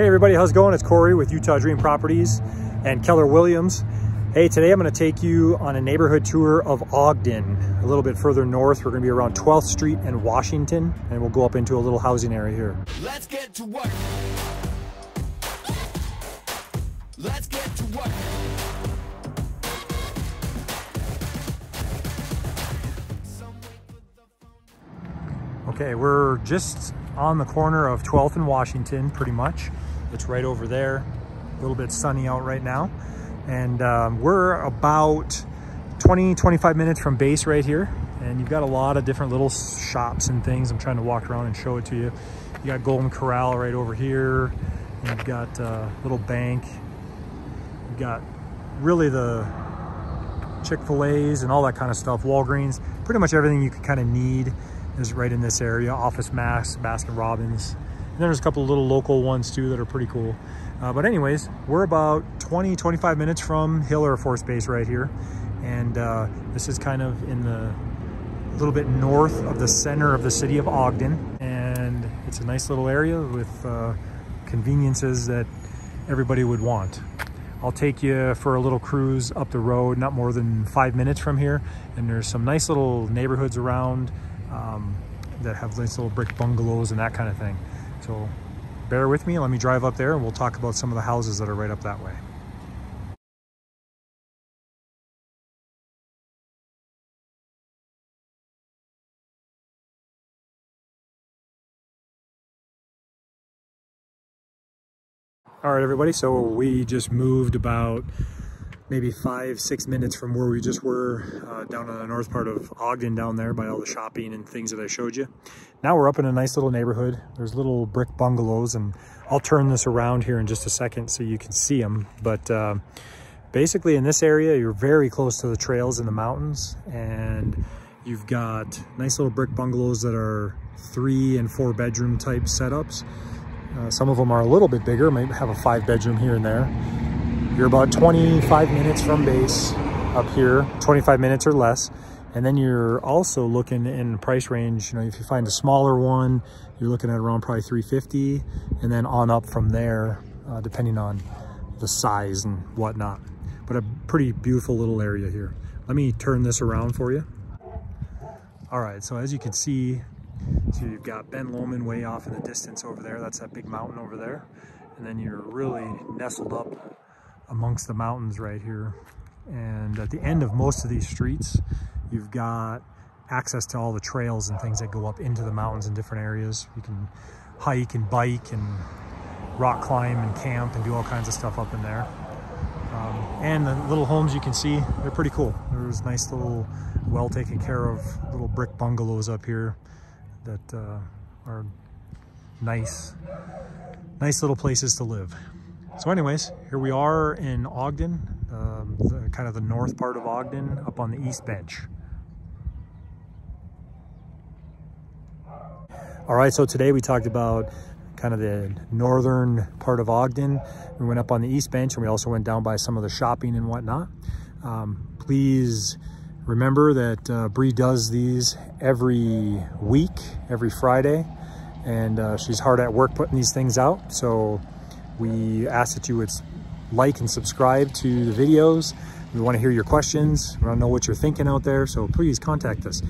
Hey everybody, how's it going? It's Cory with Utah Dream Properties and Keller Williams. Hey, today I'm gonna take you on a neighborhood tour of Ogden. A little bit further north, we're gonna be around 12th Street and Washington, and we'll go up into a little housing area here. Let's get to work. Let's get to work. Okay, we're just on the corner of 12th and Washington, pretty much. It's right over there. A little bit sunny out right now. And um, we're about 20, 25 minutes from base right here. And you've got a lot of different little shops and things. I'm trying to walk around and show it to you. You got Golden Corral right over here. You've got a uh, little bank. You've got really the Chick-fil-A's and all that kind of stuff. Walgreens, pretty much everything you could kind of need is right in this area. Office Max, Baskin Robbins, and there's a couple little local ones too that are pretty cool. Uh, but anyways, we're about 20, 25 minutes from Hill Air Force Base right here. And uh, this is kind of in the a little bit north of the center of the city of Ogden. And it's a nice little area with uh, conveniences that everybody would want. I'll take you for a little cruise up the road, not more than five minutes from here. And there's some nice little neighborhoods around um, that have nice little brick bungalows and that kind of thing. So bear with me, let me drive up there and we'll talk about some of the houses that are right up that way. All right, everybody, so we just moved about maybe five, six minutes from where we just were uh, down on the north part of Ogden down there by all the shopping and things that I showed you. Now we're up in a nice little neighborhood. There's little brick bungalows and I'll turn this around here in just a second so you can see them. But uh, basically in this area, you're very close to the trails in the mountains and you've got nice little brick bungalows that are three and four bedroom type setups. Uh, some of them are a little bit bigger, might have a five bedroom here and there. You're about 25 minutes from base up here, 25 minutes or less. And then you're also looking in price range, you know, if you find a smaller one, you're looking at around probably 350 and then on up from there, uh, depending on the size and whatnot. But a pretty beautiful little area here. Let me turn this around for you. All right, so as you can see, so you've got Ben Lomond way off in the distance over there. That's that big mountain over there. And then you're really nestled up amongst the mountains right here. And at the end of most of these streets, you've got access to all the trails and things that go up into the mountains in different areas. You can hike and bike and rock climb and camp and do all kinds of stuff up in there. Um, and the little homes you can see, they're pretty cool. There's nice little, well taken care of little brick bungalows up here that uh, are nice, nice little places to live. So anyways, here we are in Ogden, um, the, kind of the north part of Ogden, up on the East Bench. All right, so today we talked about kind of the northern part of Ogden. We went up on the East Bench and we also went down by some of the shopping and whatnot. Um, please remember that uh, Bree does these every week, every Friday, and uh, she's hard at work putting these things out. So we ask that you would like and subscribe to the videos. We want to hear your questions. We want to know what you're thinking out there. So please contact us.